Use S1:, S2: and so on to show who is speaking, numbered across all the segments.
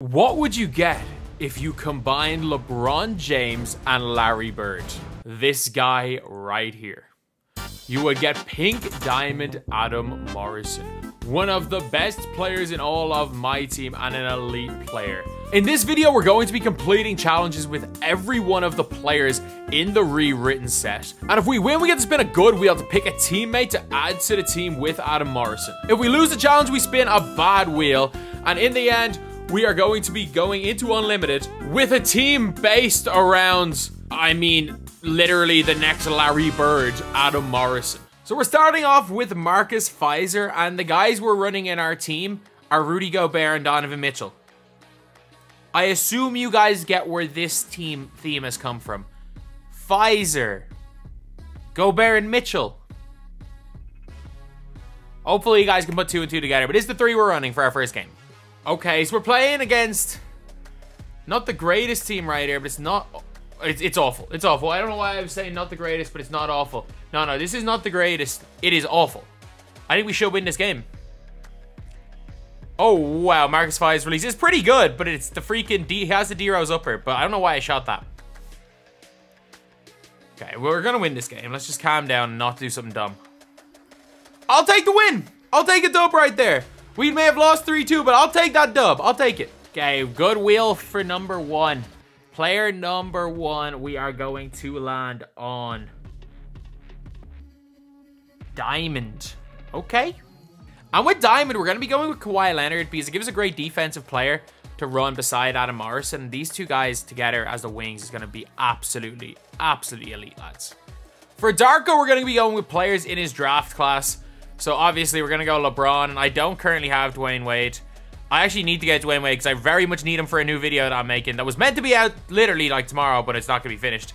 S1: What would you get if you combined LeBron James and Larry Bird? This guy right here. You would get Pink Diamond Adam Morrison, one of the best players in all of my team and an elite player. In this video, we're going to be completing challenges with every one of the players in the rewritten set. And if we win, we get to spin a good wheel to pick a teammate to add to the team with Adam Morrison. If we lose the challenge, we spin a bad wheel. And in the end, we are going to be going into Unlimited with a team based around, I mean, literally the next Larry Bird, Adam Morrison. So we're starting off with Marcus Fizer, and the guys we're running in our team are Rudy Gobert and Donovan Mitchell. I assume you guys get where this team theme has come from. Pfizer, Gobert and Mitchell. Hopefully you guys can put two and two together, but it's the three we're running for our first game. Okay, so we're playing against not the greatest team right here, but it's not. It's, it's awful. It's awful. I don't know why I was saying not the greatest, but it's not awful. No, no, this is not the greatest. It is awful. I think we should win this game. Oh, wow. Marcus Fizer's release is pretty good, but it's the freaking D. He has the D-Rose upper, but I don't know why I shot that. Okay, we're going to win this game. Let's just calm down and not do something dumb. I'll take the win. I'll take a dope right there. We may have lost 3-2, but I'll take that dub. I'll take it. Okay, good wheel for number one. Player number one, we are going to land on Diamond. Okay. And with Diamond, we're going to be going with Kawhi Leonard because it gives a great defensive player to run beside Adam Morrison. These two guys together as the wings is going to be absolutely, absolutely elite, lads. For Darko, we're going to be going with players in his draft class. So obviously we're going to go LeBron, and I don't currently have Dwyane Wade. I actually need to get Dwyane Wade because I very much need him for a new video that I'm making that was meant to be out literally like tomorrow, but it's not going to be finished.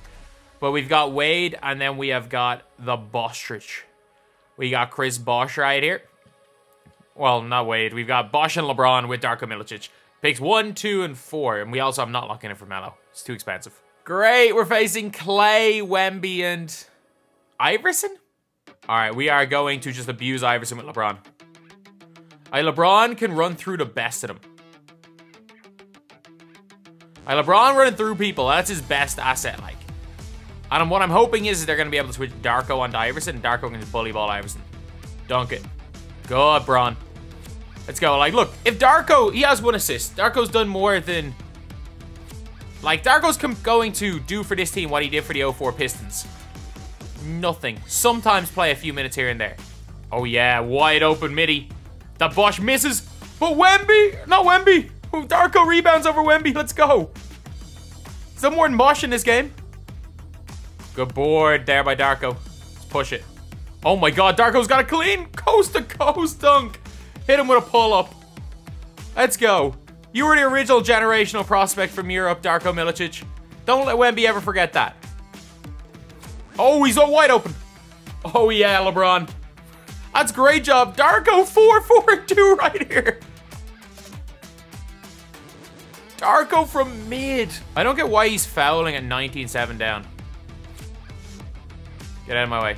S1: But we've got Wade, and then we have got the Bostrich. We got Chris Bosh right here. Well, not Wade. We've got Bosh and LeBron with Darko Milicic. Picks one, two, and four. And we also have not locking in for Melo. It's too expensive. Great. We're facing Clay, Wemby, and Iverson? All right, we are going to just abuse Iverson with LeBron. Right, LeBron can run through the best of them. Right, LeBron running through people, that's his best asset, like. And what I'm hoping is, they're going to be able to switch Darko onto Iverson, and Darko can just bully ball Iverson. Dunk it. Good, Bron. Let's go. Like, look, if Darko, he has one assist. Darko's done more than... Like, Darko's going to do for this team what he did for the 04 Pistons nothing. Sometimes play a few minutes here and there. Oh yeah, wide open midi. That Bosh misses, but Wemby, not Wemby. Oh, Darko rebounds over Wemby, let's go. There more than Bosh in this game? Good board there by Darko. Let's push it. Oh my god, Darko's got a clean coast to coast dunk. Hit him with a pull up. Let's go. You were the original generational prospect from Europe, Darko Milicic. Don't let Wemby ever forget that. Oh, he's all wide open. Oh, yeah, LeBron. That's great job. Darko 4-4-2 right here. Darko from mid. I don't get why he's fouling at 19-7 down. Get out of my way.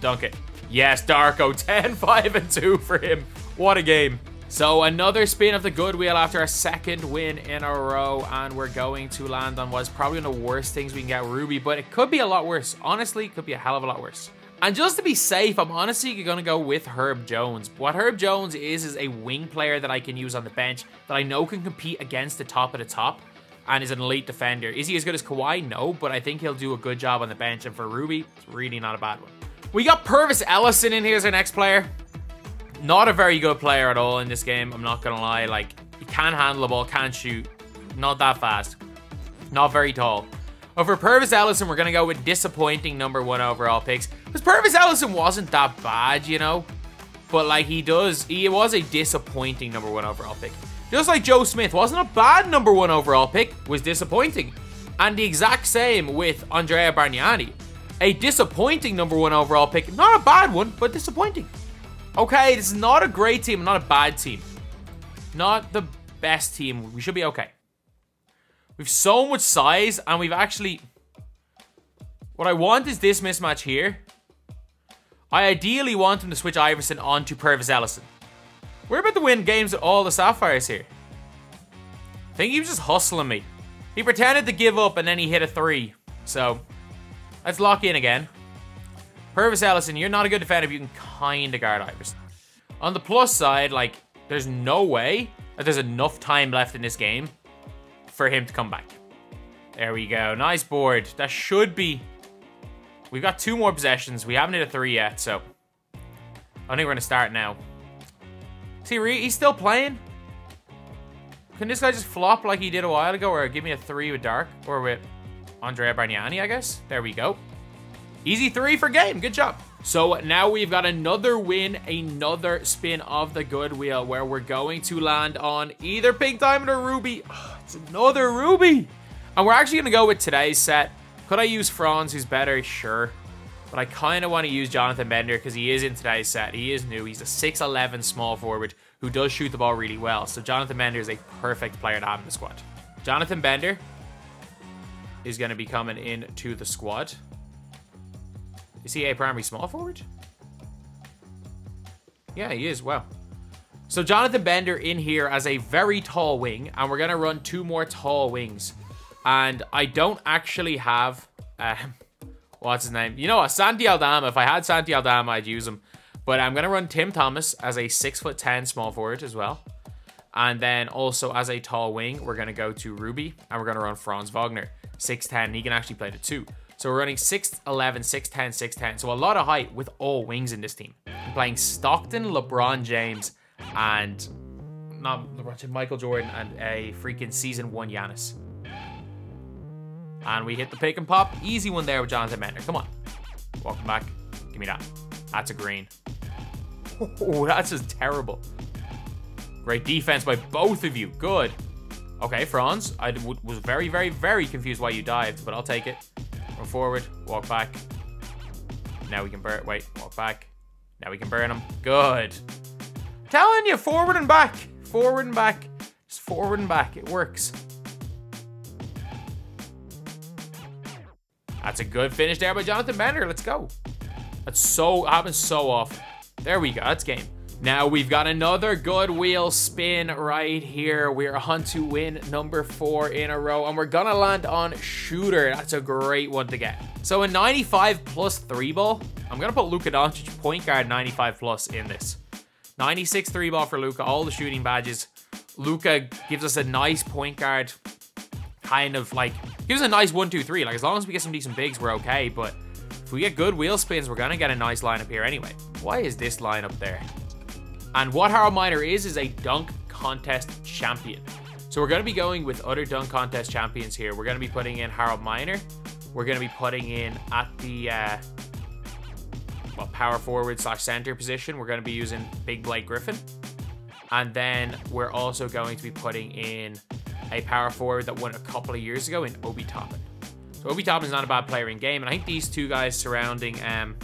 S1: Dunk it. Yes, Darko. 10-5 and 2 for him. What a game. So another spin of the good wheel after a second win in a row, and we're going to land on what's probably one of the worst things we can get Ruby, but it could be a lot worse. Honestly, it could be a hell of a lot worse. And just to be safe, I'm honestly going to go with Herb Jones. What Herb Jones is, is a wing player that I can use on the bench that I know can compete against the top of the top and is an elite defender. Is he as good as Kawhi? No, but I think he'll do a good job on the bench. And for Ruby, it's really not a bad one. We got Pervis Ellison in here as our next player not a very good player at all in this game. I'm not going to lie. Like, he can't handle the ball, can't shoot. Not that fast. Not very tall. But for Pervis Ellison, we're going to go with disappointing number one overall picks. Because Pervis Ellison wasn't that bad, you know? But, like, he does... He was a disappointing number one overall pick. Just like Joe Smith. Wasn't a bad number one overall pick. Was disappointing. And the exact same with Andrea Bargnani. A disappointing number one overall pick. Not a bad one, but disappointing. Okay, this is not a great team, not a bad team. Not the best team. We should be okay. We've so much size, and we've actually... What I want is this mismatch here. I ideally want him to switch Iverson onto Pervis Ellison. We're about to win games with all the Sapphires here. I think he was just hustling me. He pretended to give up and then he hit a three. So, let's lock in again. Pervis Ellison, you're not a good defender, but you can kind of guard Iverson. On the plus side, like, there's no way that there's enough time left in this game for him to come back. There we go. Nice board. That should be... We've got two more possessions. We haven't hit a three yet, so... I think we're going to start now. See, he's still playing? Can this guy just flop like he did a while ago or give me a three with Dark? Or with Andrea Bargnani, I guess? There we go. Easy three for game. Good job. So now we've got another win, another spin of the good wheel where we're going to land on either Pink Diamond or Ruby. Oh, it's another Ruby. And we're actually going to go with today's set. Could I use Franz, who's better? Sure. But I kind of want to use Jonathan Bender because he is in today's set. He is new. He's a 6'11 small forward who does shoot the ball really well. So Jonathan Bender is a perfect player to have in the squad. Jonathan Bender is going to be coming into the squad. Is he a primary small forward? Yeah, he is. Well, So Jonathan Bender in here as a very tall wing, and we're going to run two more tall wings. And I don't actually have... Um, what's his name? You know what? Santi Aldama. If I had Santi Aldama, I'd use him. But I'm going to run Tim Thomas as a 6'10 small forward as well. And then also as a tall wing, we're going to go to Ruby, and we're going to run Franz Wagner. 6'10. He can actually play the two. So we're running 6'11, 6'10, 6'10. So a lot of height with all wings in this team. I'm playing Stockton, LeBron James, and not LeBron James, Michael Jordan, and a freaking season one Giannis. And we hit the pick and pop. Easy one there with Jonathan Bender. Come on. Welcome back. Give me that. That's a green. Oh, that's just terrible. Great defense by both of you. Good. Okay, Franz. I was very, very, very confused why you dived, but I'll take it. Go forward, walk back. Now we can burn, wait, walk back. Now we can burn him. Good. Telling you, forward and back. Forward and back. Just forward and back. It works. That's a good finish there by Jonathan Bender. Let's go. That's so, happens so often. There we go. That's game. Now we've got another good wheel spin right here. We're on to win number four in a row, and we're gonna land on shooter. That's a great one to get. So a 95 plus three ball, I'm gonna put Luka Doncic point guard 95 plus in this. 96 three ball for Luka, all the shooting badges. Luka gives us a nice point guard, kind of like, gives a nice one, two, three. Like as long as we get some decent bigs, we're okay, but if we get good wheel spins, we're gonna get a nice lineup here anyway. Why is this lineup there? And what Harold Miner is, is a dunk contest champion. So we're going to be going with other dunk contest champions here. We're going to be putting in Harold Miner. We're going to be putting in at the uh, well, power forward slash center position. We're going to be using Big Blake Griffin. And then we're also going to be putting in a power forward that won a couple of years ago in Obi Toppin. So Obi Toppin's not a bad player in game. And I think these two guys surrounding um,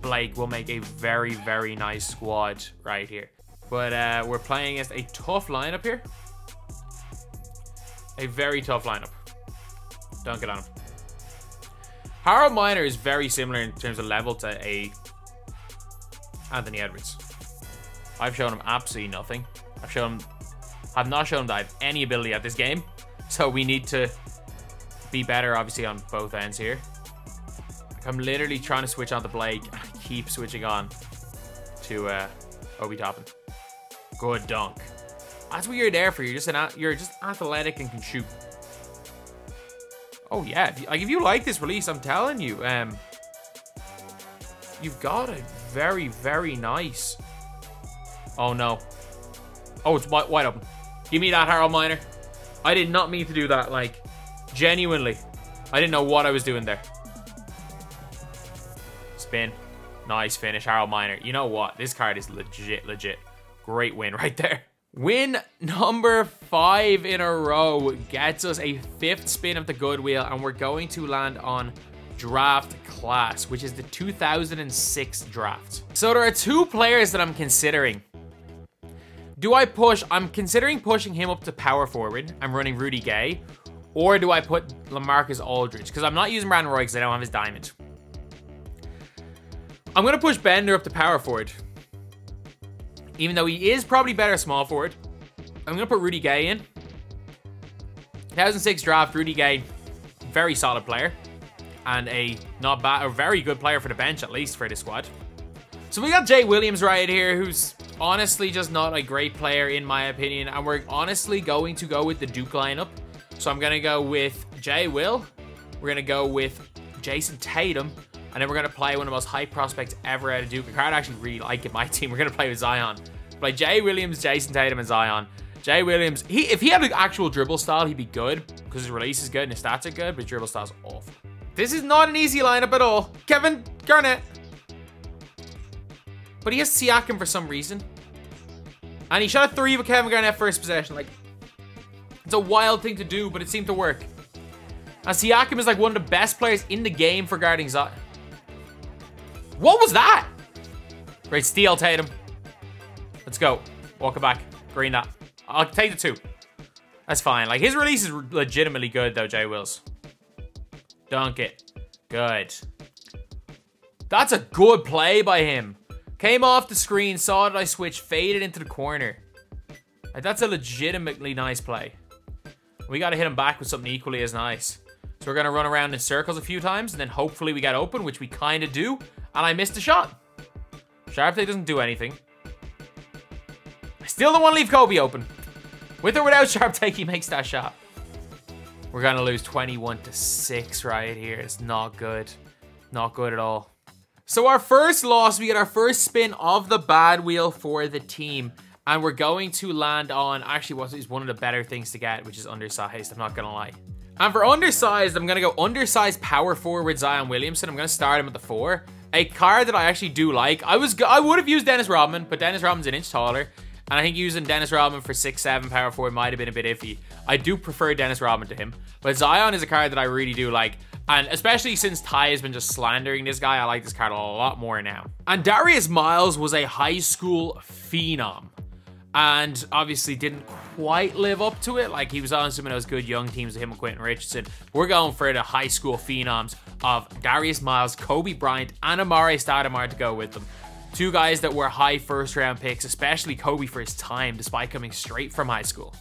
S1: Blake will make a very, very nice squad right here. But uh, we're playing against a tough lineup here. A very tough lineup. Don't get on him. Harold Miner is very similar in terms of level to a Anthony Edwards. I've shown him absolutely nothing. I've shown him, I've not shown him that I have any ability at this game. So we need to be better, obviously, on both ends here. I'm literally trying to switch on to Blake. Keep switching on to uh, Obi Toppin. Good dunk. That's what you're there for. You're just an you're just athletic and can shoot. Oh yeah, if you, like if you like this release, I'm telling you, um, you've got a very very nice. Oh no. Oh, it's wide, wide open. Give me that, Harold Miner. I did not mean to do that. Like, genuinely, I didn't know what I was doing there spin. Nice finish, Harold Miner. You know what? This card is legit, legit. Great win right there. Win number five in a row gets us a fifth spin of the good wheel, and we're going to land on draft class, which is the 2006 draft. So there are two players that I'm considering. Do I push, I'm considering pushing him up to power forward. I'm running Rudy Gay. Or do I put LaMarcus Aldridge? Because I'm not using Brandon Roy because I don't have his diamond. I'm to push Bender up to power forward. Even though he is probably better small forward. I'm to put Rudy Gay in. 2006 draft, Rudy Gay, very solid player. And a not bad, a very good player for the bench, at least for the squad. So we got Jay Williams right here, who's honestly just not a great player in my opinion. And we're honestly going to go with the Duke lineup. So I'm going to go with Jay Will. We're going to go with Jayson Tatum. And then we're going to play one of the most high prospects ever out of Duke. A card I actually really like in my team. We're going to play with Zion. Play Jay Williams, Jayson Tatum, and Zion. Jay Williams, he if he had an actual dribble style, he'd be good because his release is good and his stats are good, but his dribble style's awful. This is not an easy lineup at all. Kevin Garnett. But he has Siakam for some reason. And he shot a three with Kevin Garnett first possession. Like, it's a wild thing to do, but it seemed to work. And Siakam is like one of the best players in the game for guarding Zion. What was that? Great steal, Tatum. Let's go. Walk it back. Green that. I'll take the two. That's fine. Like, his release is legitimately good, though, Jay Wills. Dunk it. Good. That's a good play by him. Came off the screen, saw that I switched, faded into the corner. Like, that's a legitimately nice play. We got to hit him back with something equally as nice. So we're going to run around in circles a few times, and then hopefully we get open, which we kind of do. And I missed a shot. Sharpay doesn't do anything. I still don't want to leave Kobe open. With or without Sharp Take, he makes that shot. We're to lose 21 to 6 right here. It's not good. Not good at all. So our first loss, we get our first spin of the bad wheel for the team. And we're going to land on, actually what is one of the better things to get, which is undersized, I'm not to lie. And for undersized, I'm to go undersized power forward Zion Williamson. I'm to start him at the four. A card that I actually do like. I was I would have used Dennis Rodman, but Dennis Rodman's an inch taller. And I think using Dennis Rodman for 6-7 power forward might have been a bit iffy. I do prefer Dennis Rodman to him. But Zion is a card that I really do like. And especially since Ty has been just slandering this guy, I like this card a lot more now. And Darius Miles was a high school phenom. And obviously didn't quite live up to it. Like he was on some of those good young teams with him and Quentin Richardson. We're going for the high school phenoms of Darius Miles, Kobe Bryant, and Amar'e Stoudemire to go with them. Two guys that were high first round picks, especially Kobe for his time, despite coming straight from high school.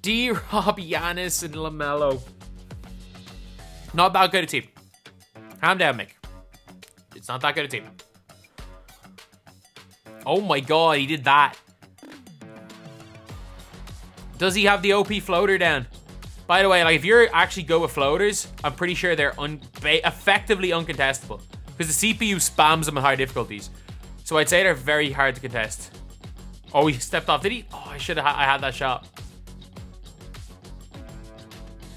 S1: D Rob, Giannis, and LaMelo. Not that good a team. Calm down, Mick. It's not that good a team. Oh my god, he did that. Does he have the OP floater down? By the way, like if you're actually go with floaters, I'm pretty sure they're un effectively uncontestable. Because the CPU spams them at high difficulties. So I'd say they're very hard to contest. Oh, he stepped off. Did he? Oh, I should have. I had that shot.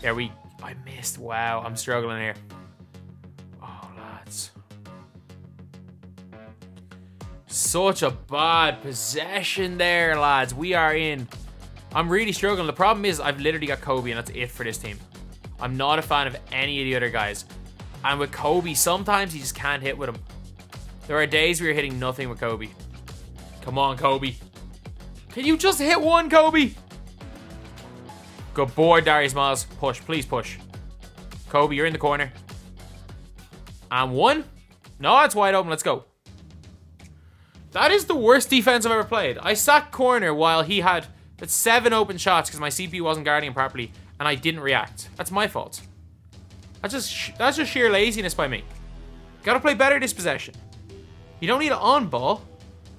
S1: There we. I missed. Wow, I'm struggling here. Oh, lads. Such a bad possession there, lads. We are in. I'm really struggling. The problem is I've literally got Kobe and that's it for this team. I'm not a fan of any of the other guys. And with Kobe, sometimes you just can't hit with him. There are days where you're hitting nothing with Kobe. Come on, Kobe. Can you just hit one, Kobe? Good boy, Darius Miles. Push, please push. Kobe, you're in the corner. And one. No, it's wide open. Let's go. That is the worst defense I've ever played. I sat corner while he had seven open shots because my CPU wasn't guarding him properly and I didn't react. That's my fault. That's just that's just sheer laziness by me. Gotta play better this possession. You don't need an on ball.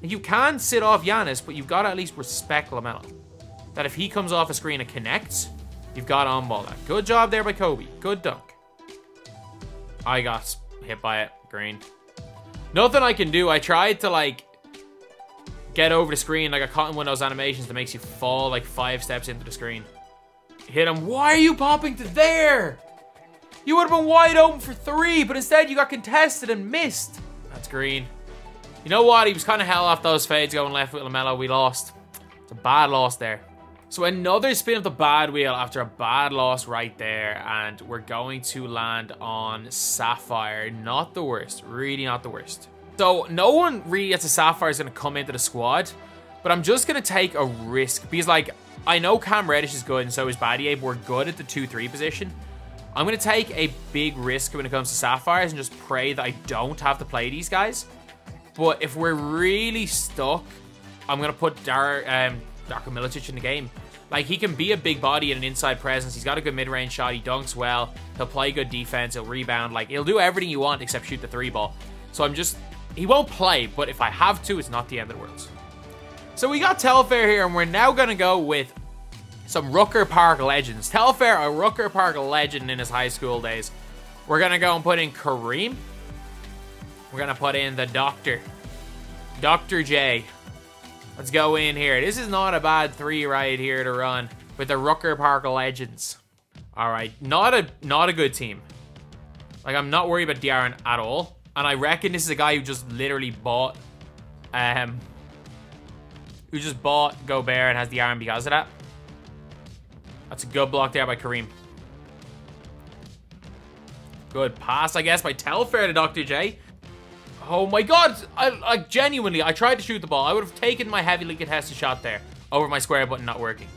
S1: You can sit off Giannis, but you've got to at least respect LaMelo. That if he comes off a screen and connects, you've got on ball that. Good job there by Kobe. Good dunk. I got hit by it. Green. Nothing I can do. I tried to like get over the screen. Like I caught in one of those animations that makes you fall like five steps into the screen. Hit him. Why are you popping to there? You would have been wide open for three, but instead you got contested and missed. That's green. You know what? He was kind of hell off those fades going left with LaMelo. We lost. It's a bad loss there. So another spin of the bad wheel after a bad loss right there. And we're going to land on Sapphire. Not the worst. Really not the worst. So no one really gets a Sapphire is going to come into the squad. But I'm just going to take a risk. Because like, I know Cam Reddish is good and so is Battier. But we're good at the 2-3 position. I'm going to take a big risk when it comes to Sapphires and just pray that I don't have to play these guys. But if we're really stuck, I'm going to put Dar um, Darko Milicic in the game. Like, he can be a big body and an inside presence. He's got a good mid-range shot. He dunks well. He'll play good defense. He'll rebound. Like, he'll do everything you want except shoot the three ball. So I'm just... He won't play, but if I have to, it's not the end of the world. So we got Telfair here, and we're now going to go with some Rucker Park legends. Telfair, a Rucker Park legend in his high school days. We're going to go and put in Kareem. We're going to put in the Doctor. Dr. J. Let's go in here. This is not a bad three right here to run with the Rucker Park Legends. All right, not a not a good team. Like, I'm not worried about De'Aaron at all. And I reckon this is a guy who just literally bought, um, who just bought Gobert and has De'Aaron because of that. That's a good block there by Kareem. Good pass, I guess, by Telfair to Dr. J. Oh my god, I, I genuinely, I tried to shoot the ball. I would have taken my heavily contested shot there over my square button not working.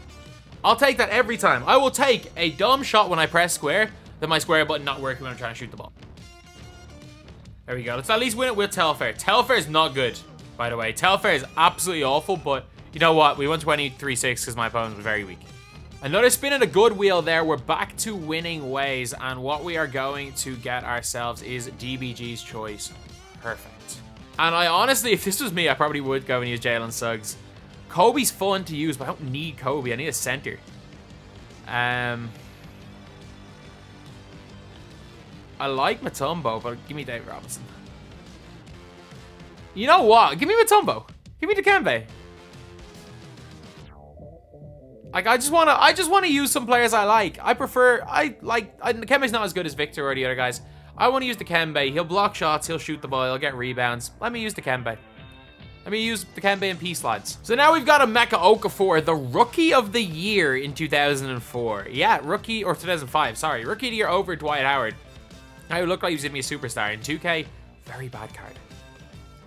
S1: I'll take that every time. I will take a dumb shot when I press square than my square button not working when I'm trying to shoot the ball. There we go. Let's at least win it with Telfair. Telfair is not good, by the way. Telfair is absolutely awful, but you know what? We won 23-6 because my opponent was very weak. Another spin of the good wheel there. We're back to winning ways, and what we are going to get ourselves is DBG's choice. Perfect. And I honestly, if this was me, I probably would go and use Jalen Suggs. Kobe's fun to use, but I don't need Kobe. I need a center. Um, I like Mutombo, but give me Dave Robinson. You know what? Give me Mutombo. Give me Dikembe. Like I just wanna, I just wanna use some players I like. I prefer, I like. I, Dikembe's not as good as Victor or the other guys. I want to use Dikembe. He'll block shots. He'll shoot the ball. He'll get rebounds. Let me use Dikembe. Let me use Dikembe and lads. So now we've got Emeka Okafor, the Rookie of the Year in 2004. Yeah, Rookie, or 2005, sorry. Rookie of the Year over Dwight Howard. I look like he was going to be a superstar. In 2K, very bad card.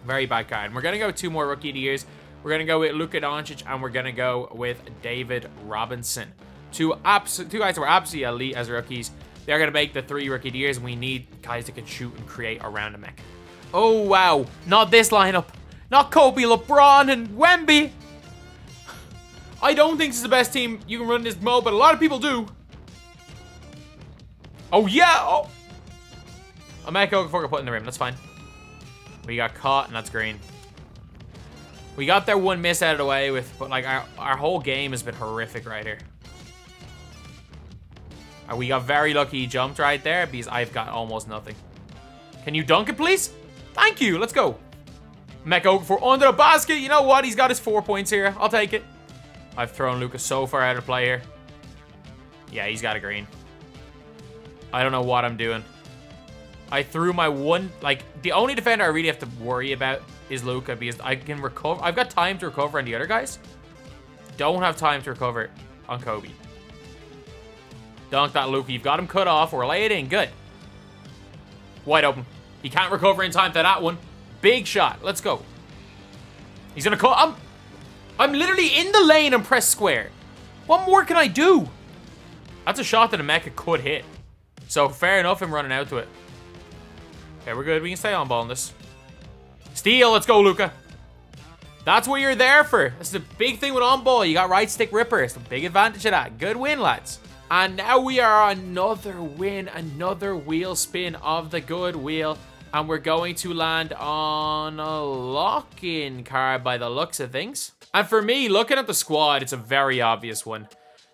S1: Very bad card. And we're going to go two more Rookie of the Years. We're going to go with Luka Doncic, and we're going to go with David Robinson. Two, abs two guys that were absolutely elite as rookies. They're going to make the three rookie years, and we need guys that can shoot and create around Emeka. Oh, wow. Not this lineup. Not Kobe, LeBron, and Wemby. I don't think this is the best team you can run this mode, but a lot of people do. Oh, yeah. Oh. Emeka Okafor put in the rim. That's fine. We got caught, and that's green. We got their one miss out of the way with, but like our, our whole game has been horrific right here. Uh, we got very lucky he jumped right there because I've got almost nothing. Can you dunk it, please? Thank you. Let's go. Mecca for under the basket. You know what? He's got his four points here. I'll take it. I've thrown Lucas so far out of play here. Yeah, he's got a green. I don't know what I'm doing. I threw my one, like, the only defender I really have to worry about is Luka because I can recover. I've got time to recover on the other guys. Don't have time to recover on Kobe. Dunk that, Luka. You've got him cut off. We're lay it in. Good. Wide open. He can't recover in time for that one. Big shot. Let's go. He's gonna call. I'm, I'm literally in the lane and press square. What more can I do? That's a shot that Emeka could hit. So fair enough him running out to it. Okay, we're good. We can stay on ball on this. Steal. Let's go, Luka. That's what you're there for. That's the big thing with on ball. You got right stick ripper. It's a big advantage of that. Good win, lads. And now we are another win, another wheel spin of the good wheel. And we're going to land on a lock-in card by the looks of things. And for me, looking at the squad, it's a very obvious one.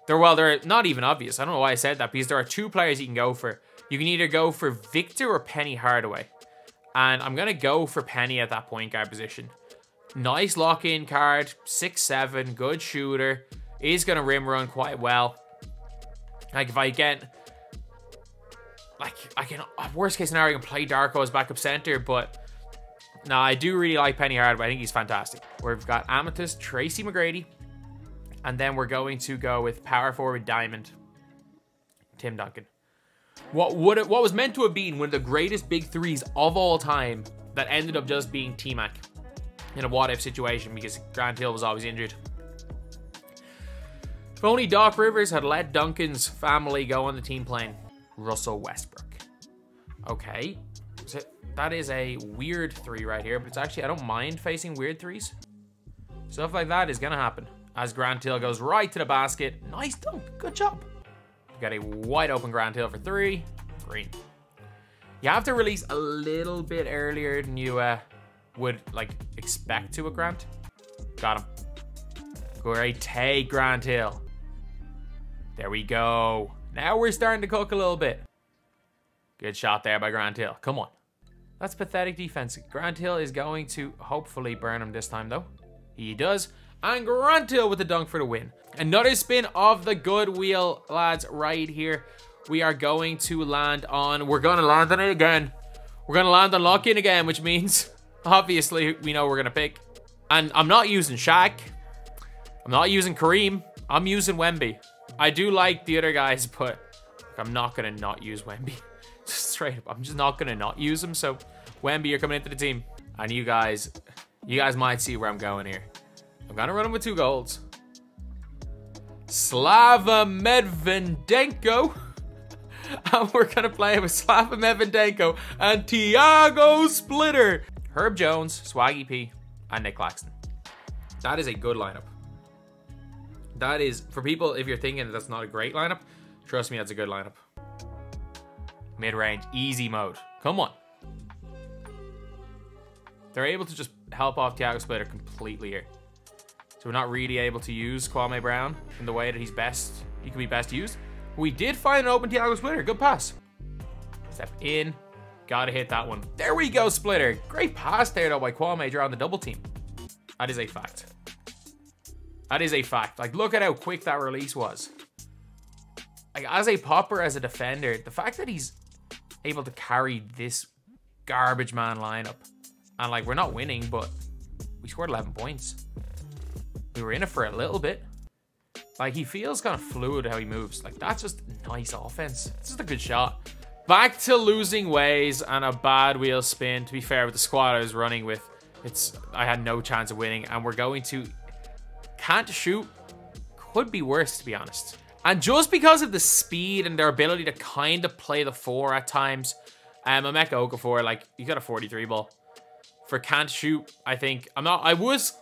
S1: They're, well, they're not even obvious. I don't know why I said that, because there are two players you can go for. You can either go for Victor or Penny Hardaway. And I'm going to go for Penny at that point guard position. Nice lock-in card, six seven, good shooter. He's going to rim run quite well. Like, if I get... Like, I can... Uh, worst case scenario, I can play Darko as backup center, but... No, I do really like Penny Hardaway. I think he's fantastic. We've got Amethyst, Tracy McGrady. And then we're going to go with power forward Diamond. Tim Duncan. What it, what was meant to have been one of the greatest big threes of all time that ended up just being T-Mac in a what-if situation because Grant Hill was always injured. If only Doc Rivers had let Duncan's family go on the team plane. Russell Westbrook. Okay. So that is a weird three right here, but it's actually, I don't mind facing weird threes. Stuff like that is going to happen. as Grant Hill goes right to the basket. Nice dunk. Good job. Got a wide open Grant Hill for three. Green. You have to release a little bit earlier than you uh, would like expect to a Grant. Got him. Great take, Grant Hill. There we go. Now we're starting to cook a little bit. Good shot there by Grant Hill. Come on. That's pathetic defense. Grant Hill is going to hopefully burn him this time, though. He does. And Grant Hill with the dunk for the win. Another spin of the good wheel, lads, right here. We are going to land on... We're going to land on it again. We're going to land on lock-in again, which means, obviously, we know we're going to pick. And I'm not using Shaq. I'm not using Kareem. I'm using Wemby. I do like the other guys, but I'm not going to not use Wemby. Straight up, I'm just not going to not use him. So, Wemby, you're coming into the team. And you guys, you guys might see where I'm going here. I'm to run him with two golds. Slava Medvedenko. and we're to play with Slava Medvedenko and Tiago Splitter. Herb Jones, Swaggy P, and Nick Claxton. That is a good lineup. That is, for people, if you're thinking that's not a great lineup, trust me, that's a good lineup. Mid-range, easy mode. Come on. They're able to just help off Tiago Splitter completely here. We're not really able to use Kwame Brown in the way that he's best, he can be best used. We did find an open Tiago Splitter. Good pass. Step in. Gotta hit that one. There we go, Splitter. Great pass there, though, by Kwame on the double team. That is a fact. That is a fact. Like, look at how quick that release was. Like, as a popper, as a defender, the fact that he's able to carry this garbage man lineup. And, like, we're not winning, but we scored 11 points. We were in it for a little bit. Like, he feels kind of fluid how he moves. Like, that's just nice offense. This is a good shot. Back to losing ways and a bad wheel spin. To be fair, with the squad I was running with, it's I had no chance of winning. And we're going to can't shoot could be worse, to be honest. And just because of the speed and their ability to kind of play the four at times, um, Emeka Okafor, like, you got a 43 ball. For can't shoot, I think, I'm not, I was,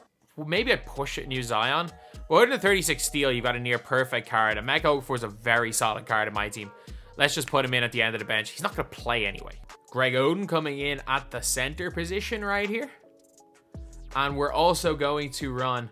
S1: maybe I'd push it New Zion. But in the 36 steal, you've got a near perfect card. And Emeka Okafor is a very solid card in my team. Let's just put him in at the end of the bench. He's not going to play anyway. Greg Oden coming in at the center position right here. And we're also going to run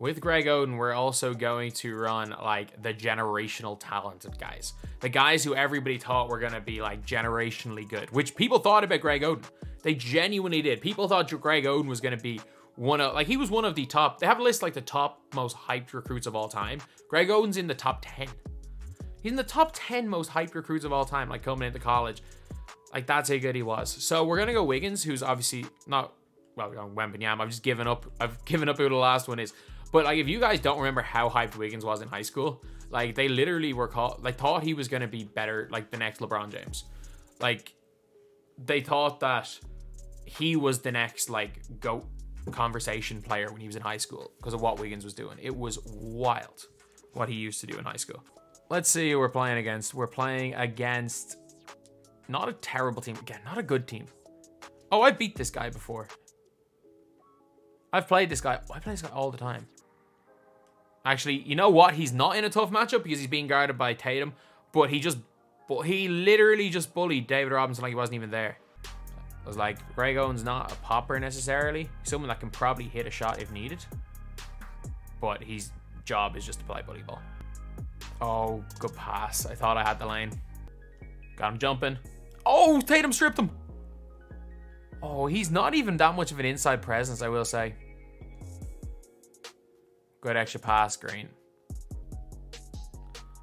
S1: with Greg Oden, we're also going to run like the generational talented guys. The guys who everybody thought were going to be like generationally good, which people thought about Greg Oden. They genuinely did. People thought Greg Oden was going to be one of, like, he was one of the top, they have a list like the top most hyped recruits of all time. Greg Oden's in the top 10. He's in the top 10 most hyped recruits of all time, like coming into college. Like, that's how good he was. So we're to go Wiggins, who's obviously not, well, we're going I've just given up. I've given up who the last one is. But like, if you guys don't remember how hyped Wiggins was in high school, like they literally were called, like thought he was gonna be better, like the next LeBron James. Like they thought that he was the next like goat conversation player when he was in high school because of what Wiggins was doing. It was wild what he used to do in high school. Let's see who we're playing against. We're playing against not a terrible team. Again, not a good team. Oh, I beat this guy before. I've played this guy. I play this guy all the time. Actually, you know what? He's not in a tough matchup because he's being guarded by Tatum, but he just, but he literally just bullied David Robinson like he wasn't even there. Was like, Greg Oden's not a popper necessarily. Someone that can probably hit a shot if needed. But his job is just to play bully ball. Oh, good pass. I thought I had the lane. Got him jumping. Oh, Tatum stripped him. Oh, he's not even that much of an inside presence, I will say. Good extra pass, Green.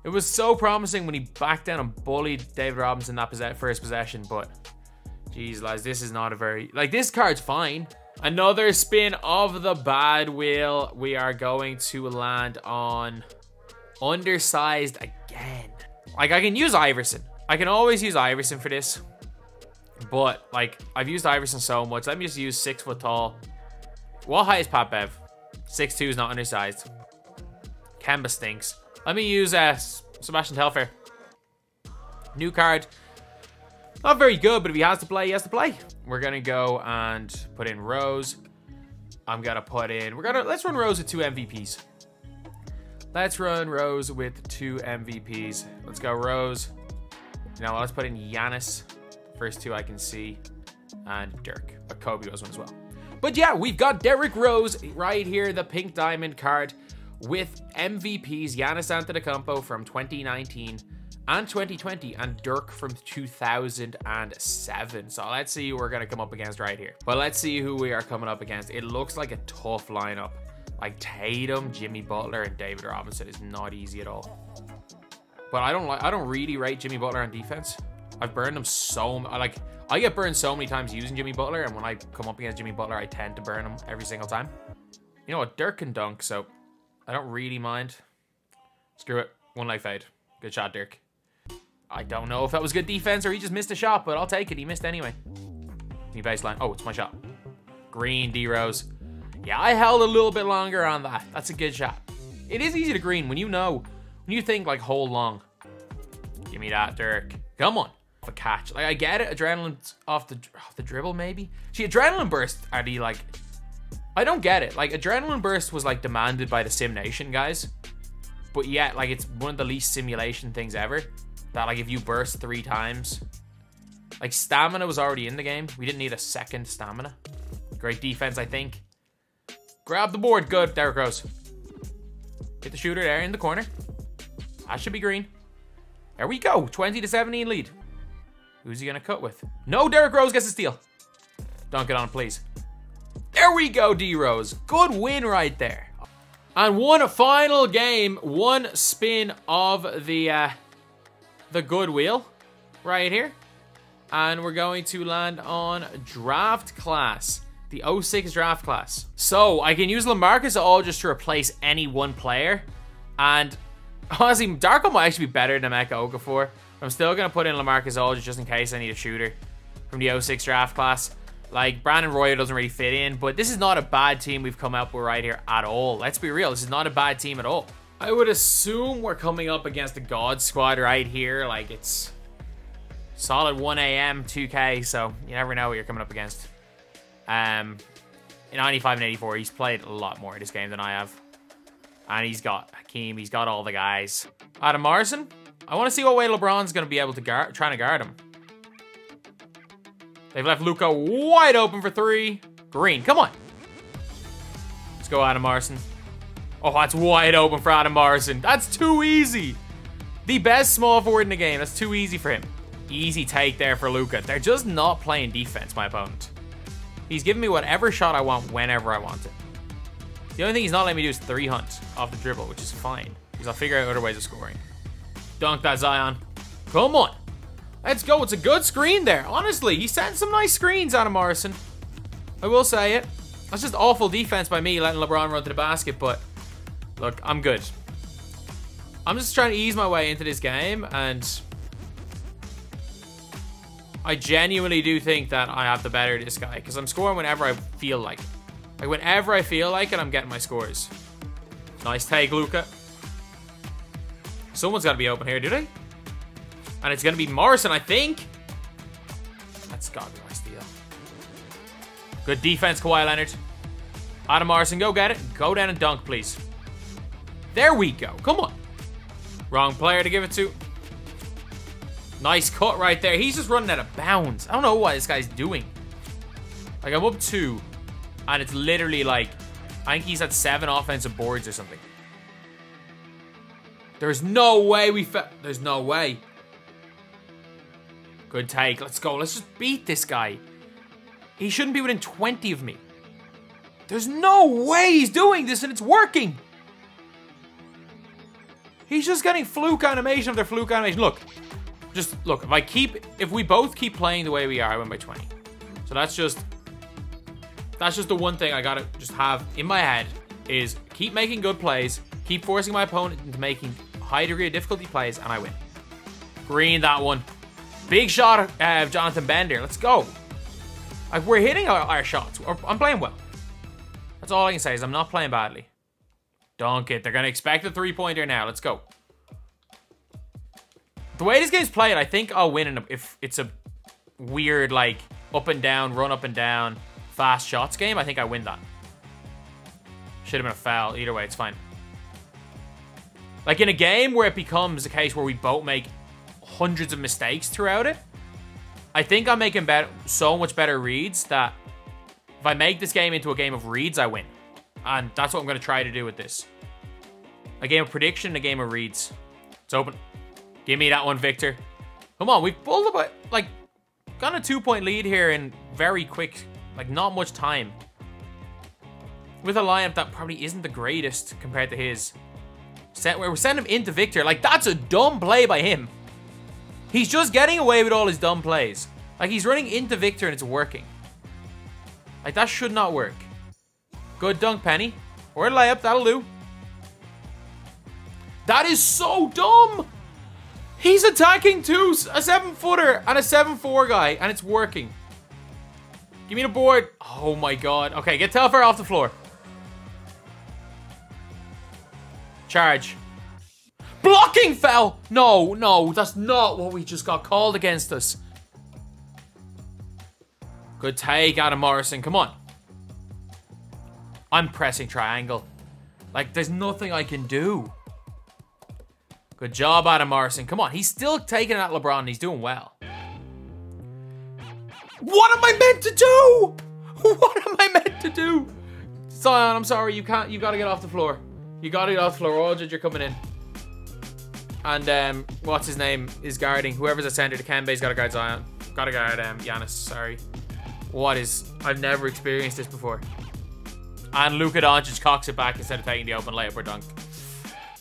S1: It was so promising when he backed down and bullied David Robinson that first possession, but geez, lads, this is not a very like this card's fine. Another spin of the bad wheel. We are going to land on undersized again. Like I can use Iverson. I can always use Iverson for this. But like I've used Iverson so much. Let me just use six foot tall. What height is Pat Bev? Six two is not undersized. Kemba stinks. Let me use uh, Sebastian Telfair. New card. Not very good, but if he has to play, he has to play. We're gonna go and put in Rose. I'm gonna put in, we're gonna, let's run Rose with two MVPs. Let's run Rose with two MVPs. Let's go Rose. Now let's put in Giannis. First two I can see. And Dirk. But Kobe was one as well. But yeah, we've got Derrick Rose right here, the pink diamond card with MVPs Giannis Antetokounmpo from 2019 and 2020 and Dirk from 2007. So let's see who we're going to come up against right here. But let's see who we are coming up against. It looks like a tough lineup. Like Tatum, Jimmy Butler, and David Robinson is not easy at all. But I don't like I don't really rate Jimmy Butler on defense. I've burned him so like I get burned so many times using Jimmy Butler, and when I come up against Jimmy Butler, I tend to burn him every single time. You know what? Dirk can dunk, so I don't really mind. Screw it. One life fade. Good shot, Dirk. I don't know if that was good defense or he just missed a shot, but I'll take it. He missed anyway. New baseline. Oh, it's my shot. Green, D-Rose. Yeah, I held a little bit longer on that. That's a good shot. It is easy to green when you know, when you think like hold long. Give me that, Dirk. Come on. A catch. Like I get it, adrenaline off the off the dribble maybe. See, adrenaline burst are the like I don't get it. Like adrenaline burst was like demanded by the Sim Nation guys. But yet, like it's one of the least simulation things ever. That like if you burst three times. Like stamina was already in the game. We didn't need a second stamina. Great defense, I think. Grab the board. Good. There it goes. Get the shooter there in the corner. That should be green. There we go. 20 to 17 lead. Who's he going to cut with? No, Derrick Rose gets a steal. Dunk it on, please. There we go, D-Rose. Good win right there. And one final game, one spin of the uh, the Goodwill right here. And we're going to land on draft class the 06 draft class. So I can use LaMarcus Aldridge to replace any one player. And honestly, Darko might actually be better than Emeka Okafor. I'm still going to put in LaMarcus Aldridge just in case I need a shooter from the 06 draft class. Like, Brandon Royer doesn't really fit in, but this is not a bad team we've come up with right here at all. Let's be real, this is not a bad team at all. I would assume we're coming up against the God Squad right here. Like, it's solid 1 a.m. 2K, so you never know what you're coming up against. Um, in 95 and 84, he's played a lot more in this game than I have. And he's got Hakeem, he's got all the guys. Adam Morrison, I want to see what way LeBron's going to be able to guard, trying to guard him. They've left Luka wide open for three. Green, come on. Let's go, Adam Morrison. Oh, that's wide open for Adam Morrison. That's too easy. The best small forward in the game. That's too easy for him. Easy take there for Luka. They're just not playing defense, my opponent. He's giving me whatever shot I want whenever I want it. The only thing he's not letting me do is three hunt off the dribble, which is fine. Because I'll figure out other ways of scoring. Dunk that Zion. Come on. Let's go. It's a good screen there. Honestly, he sent some nice screens of Morrison. I will say it. That's just awful defense by me letting LeBron run to the basket, but look, I'm good. I'm just trying to ease my way into this game, and I genuinely do think that I have the better of this guy because I'm scoring whenever I feel like. Like whenever I feel like it, I'm getting my scores. Nice take, Luka. Someone's got to be open here, do they? And it's going to be Morrison, I think. That's got to be my steal. Good defense, Kawhi Leonard. Adam Morrison, go get it. Go down and dunk, please. There we go. Come on. Wrong player to give it to. Nice cut right there. He's just running out of bounds. I don't know what this guy's doing. Like, I'm up two. And it's literally like, I think he's at seven offensive boards or something. There's no way we. There's no way. Good take. Let's go. Let's just beat this guy. He shouldn't be within 20 of me. There's no way he's doing this and it's working. He's just getting fluke animation after fluke animation. Look, just look, if I keep, if we both keep playing the way we are, I win by 20. So that's just, that's just the one thing I gotta just have in my head is keep making good plays, keep forcing my opponent into making high degree of difficulty plays, and I win. Green that one. Big shot of uh, Jonathan Bender. Let's go. Like, we're hitting our, our shots. I'm playing well. That's all I can say is I'm not playing badly. Dunk it. They're going to expect a three-pointer now. Let's go. The way this game's played, I think I'll win if it's a weird, like, up and down, run up and down, fast shots game. I think I win that. Should have been a foul. Either way, it's fine. Like in a game where it becomes a case where we both make hundreds of mistakes throughout it, I think I'm making better, so much better reads that if I make this game into a game of reads, I win. And that's what I'm going to try to do with this. A game of prediction, a game of reads. It's open. Give me that one, Victor. Come on, we've pulled about, like, got a two-point lead here in very quick, like, not much time. With a lineup that probably isn't the greatest compared to his. Sent, we're sending him into Victor. Like, that's a dumb play by him. He's just getting away with all his dumb plays. Like, he's running into Victor and it's working. Like, that should not work. Good dunk, Penny. Or a layup, that'll do. That is so dumb! He's attacking two, a seven-footer and a seven-four guy, and it's working. Give me the board. Oh my god. Okay, get Telfair off the floor. Charge. Blocking fell! No, no, that's not what we just got called against us. Good take, Adam Morrison. Come on. I'm pressing triangle. Like, there's nothing I can do. Good job, Adam Morrison. Come on, he's still taking at LeBron. He's doing well. What am I meant to do? What am I meant to do? Zion, I'm sorry. You can't. You got to get off the floor. You got to get off the floor. Aldridge, you're coming in. And um, what's his name is guarding. Whoever's at center, Dikembe's got to guard Zion. Got to guard um, Giannis. Sorry. What is? I've never experienced this before. And Luka Doncic cocks it back instead of taking the open layup or dunk.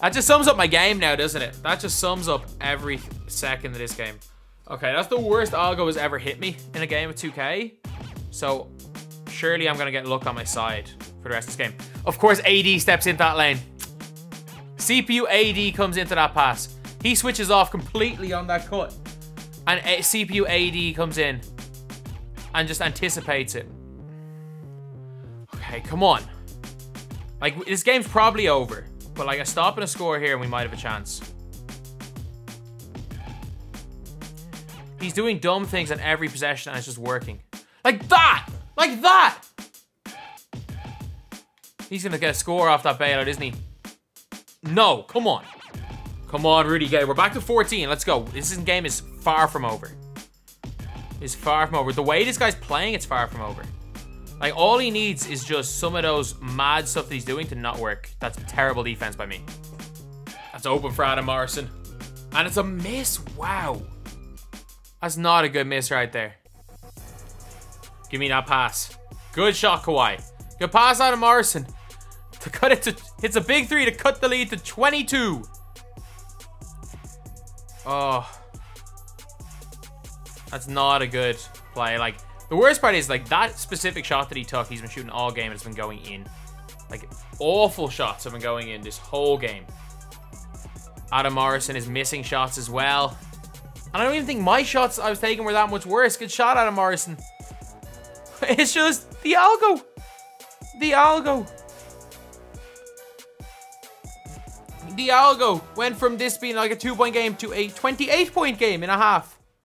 S1: That just sums up my game now, doesn't it? That just sums up every second of this game. Okay, that's the worst Algo has ever hit me in a game of 2K. So, surely I'm going to get luck on my side for the rest of this game. Of course, AD steps into that lane. CPU AD comes into that pass. He switches off completely on that cut. And CPU AD comes in and just anticipates it. Okay, come on. Like, this game's probably over. But, like, a stop and a score here and we might have a chance. He's doing dumb things on every possession and it's just working. Like that! Like that! He's gonna get a score off that bailout, isn't he? No, come on. Come on, Rudy Gay. We're back to 14. Let's go. This game is far from over. It's far from over. The way this guy's playing, it's far from over. Like, all he needs is just some of those mad stuff that he's doing to not work. That's terrible defense by me. That's open for Adam Morrison. And it's a miss. Wow. That's not a good miss right there. Give me that pass. Good shot, Kawhi. Good pass out of Morrison. To cut it to... It's a big three to cut the lead to 22. Oh. That's not a good play. Like, the worst part is, like, that specific shot that he took, he's been shooting all game it's been going in. Like, awful shots have been going in this whole game. Adam Morrison is missing shots as well. And I don't even think my shots I was taking were that much worse. Good shot, Adam Morrison. It's just the algo. The algo. The algo went from this being like a two-point game to a 28-point game in a half.